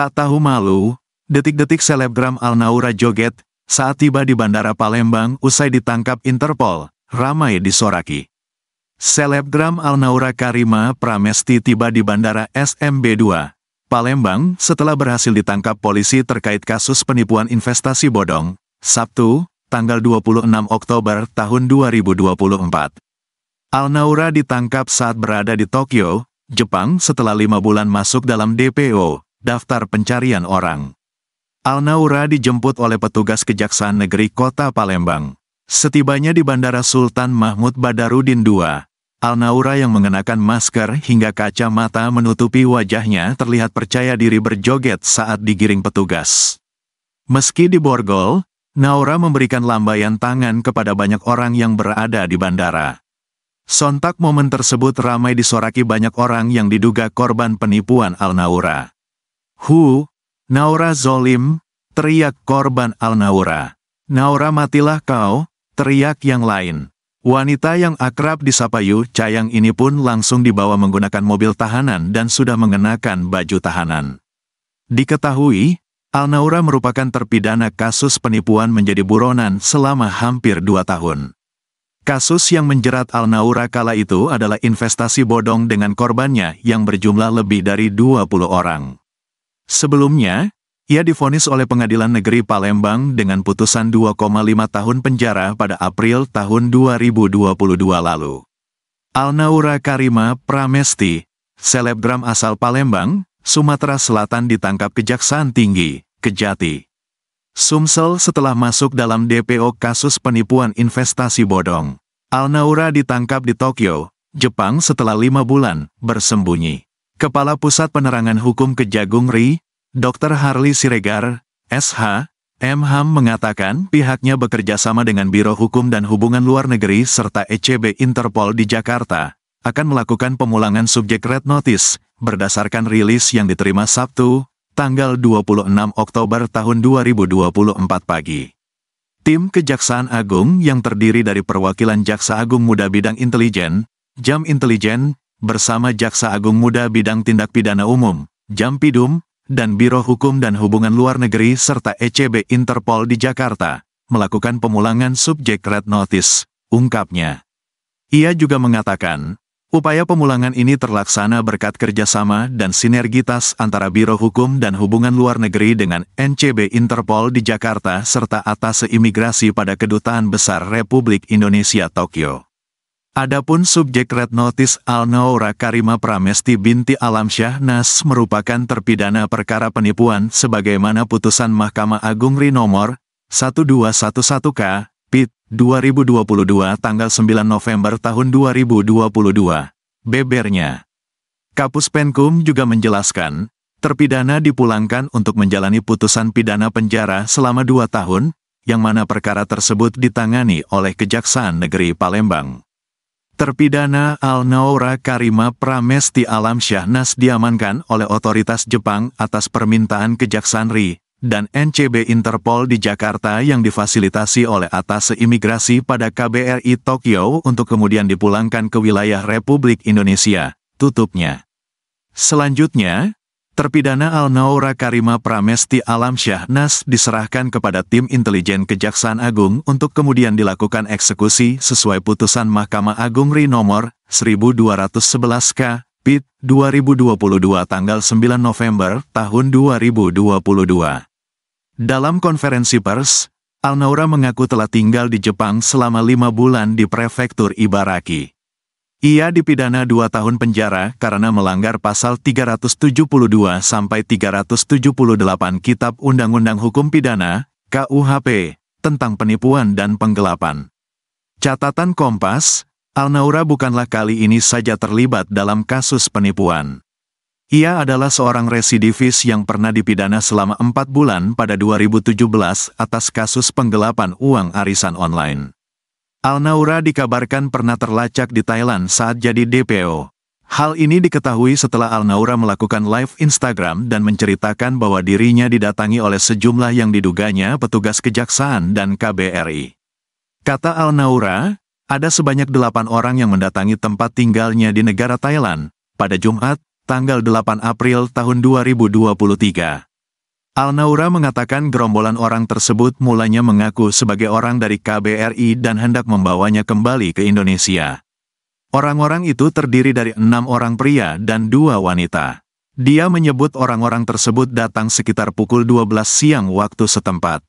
Tak tahu malu, detik-detik selebgram Alnaura joget saat tiba di Bandara Palembang usai ditangkap Interpol, ramai disoraki. Selebgram Alnaura Karima Pramesti tiba di Bandara SMB2, Palembang setelah berhasil ditangkap polisi terkait kasus penipuan investasi bodong, Sabtu, tanggal 26 Oktober tahun 2024. Alnaura ditangkap saat berada di Tokyo, Jepang setelah lima bulan masuk dalam DPO, daftar pencarian orang. Alnaura dijemput oleh petugas Kejaksaan Negeri Kota Palembang. Setibanya di Bandara Sultan Mahmud Badarudin II, Alnaura yang mengenakan masker hingga kacamata menutupi wajahnya terlihat percaya diri berjoget saat digiring petugas. Meski di borgol, Naura memberikan lambaian tangan kepada banyak orang yang berada di bandara. Sontak momen tersebut ramai disoraki banyak orang yang diduga korban penipuan Al-Naura. Hu, Naura Zolim, teriak korban Al-Naura. Naura matilah kau, teriak yang lain. Wanita yang akrab disapa Yu Cayang ini pun langsung dibawa menggunakan mobil tahanan dan sudah mengenakan baju tahanan. Diketahui, Al-Naura merupakan terpidana kasus penipuan menjadi buronan selama hampir dua tahun. Kasus yang menjerat Al-Naura kala itu adalah investasi bodong dengan korbannya yang berjumlah lebih dari 20 orang. Sebelumnya, ia difonis oleh Pengadilan Negeri Palembang dengan putusan 2,5 tahun penjara pada April tahun 2022 lalu. Alnaura Karima Pramesti, selebgram asal Palembang, Sumatera Selatan ditangkap Kejaksaan Tinggi, Kejati. Sumsel setelah masuk dalam DPO kasus penipuan investasi bodong. Alnaura ditangkap di Tokyo, Jepang setelah lima bulan bersembunyi. Kepala Pusat Penerangan Hukum Kejagung RI, Dr. Harley Siregar, SH, MHAM mengatakan pihaknya bekerja sama dengan Biro Hukum dan Hubungan Luar Negeri serta ECB Interpol di Jakarta, akan melakukan pemulangan subjek red notice, berdasarkan rilis yang diterima Sabtu, tanggal 26 Oktober tahun 2024 pagi. Tim Kejaksaan Agung yang terdiri dari perwakilan Jaksa Agung Muda Bidang Intelijen, Jam Intelijen, bersama Jaksa Agung Muda Bidang Tindak Pidana Umum, Jampidum, dan Biro Hukum dan Hubungan Luar Negeri serta ECB Interpol di Jakarta, melakukan pemulangan subjek red notice, ungkapnya. Ia juga mengatakan, upaya pemulangan ini terlaksana berkat kerjasama dan sinergitas antara Biro Hukum dan Hubungan Luar Negeri dengan NCB Interpol di Jakarta serta atas imigrasi pada Kedutaan Besar Republik Indonesia Tokyo. Adapun subjek red notice Al-Naura Karima Pramesti binti Alamsyah Nas merupakan terpidana perkara penipuan sebagaimana putusan Mahkamah Agung RI nomor 1211K, PIT, 2022 tanggal 9 November tahun 2022. Bebernya. Kapus Penkum juga menjelaskan, terpidana dipulangkan untuk menjalani putusan pidana penjara selama dua tahun, yang mana perkara tersebut ditangani oleh Kejaksaan Negeri Palembang. Terpidana Al-Naura Karima Pramesti Alam Syahnas diamankan oleh otoritas Jepang atas permintaan Kejaksaan RI dan NCB Interpol di Jakarta yang difasilitasi oleh atas imigrasi pada KBRI Tokyo untuk kemudian dipulangkan ke wilayah Republik Indonesia, tutupnya. Selanjutnya, Terpidana Al-Naura Karima Pramesti Alam Syahnas diserahkan kepada tim intelijen Kejaksaan Agung untuk kemudian dilakukan eksekusi sesuai putusan Mahkamah Agung RI nomor 1211K, PIT, 2022 tanggal 9 November tahun 2022. Dalam konferensi pers, Al-Naura mengaku telah tinggal di Jepang selama lima bulan di prefektur Ibaraki. Ia dipidana dua tahun penjara karena melanggar pasal 372 sampai 378 Kitab Undang-Undang Hukum Pidana, KUHP, tentang penipuan dan penggelapan. Catatan Kompas, Al-Naura bukanlah kali ini saja terlibat dalam kasus penipuan. Ia adalah seorang residivis yang pernah dipidana selama empat bulan pada 2017 atas kasus penggelapan uang arisan online. Al-Naura dikabarkan pernah terlacak di Thailand saat jadi DPO. Hal ini diketahui setelah Al-Naura melakukan live Instagram dan menceritakan bahwa dirinya didatangi oleh sejumlah yang diduganya petugas kejaksaan dan KBRI. Kata Al-Naura, ada sebanyak delapan orang yang mendatangi tempat tinggalnya di negara Thailand pada Jumat, tanggal 8 April tahun 2023. Al-Naura mengatakan gerombolan orang tersebut mulanya mengaku sebagai orang dari KBRI dan hendak membawanya kembali ke Indonesia. Orang-orang itu terdiri dari enam orang pria dan dua wanita. Dia menyebut orang-orang tersebut datang sekitar pukul 12 siang waktu setempat.